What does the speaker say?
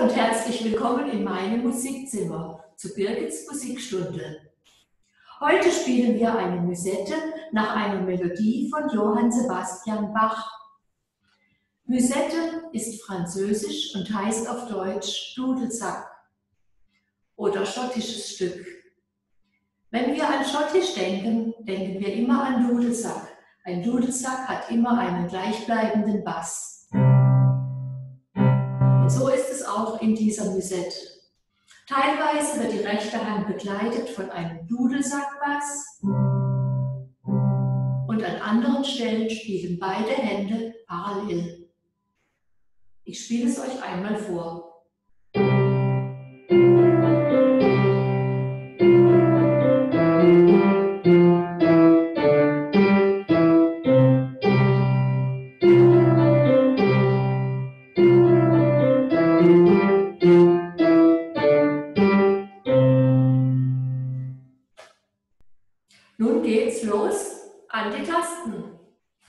Und herzlich willkommen in meinem Musikzimmer zu Birgits Musikstunde. Heute spielen wir eine Musette nach einer Melodie von Johann Sebastian Bach. Musette ist französisch und heißt auf Deutsch Dudelsack oder schottisches Stück. Wenn wir an Schottisch denken, denken wir immer an Dudelsack. Ein Dudelsack hat immer einen gleichbleibenden Bass. Und so ist es auch in dieser Musette. Teilweise wird die rechte Hand begleitet von einem Dudelsackbass und an anderen Stellen spielen beide Hände parallel. Ich spiele es euch einmal vor. Nun geht's los an die Tasten.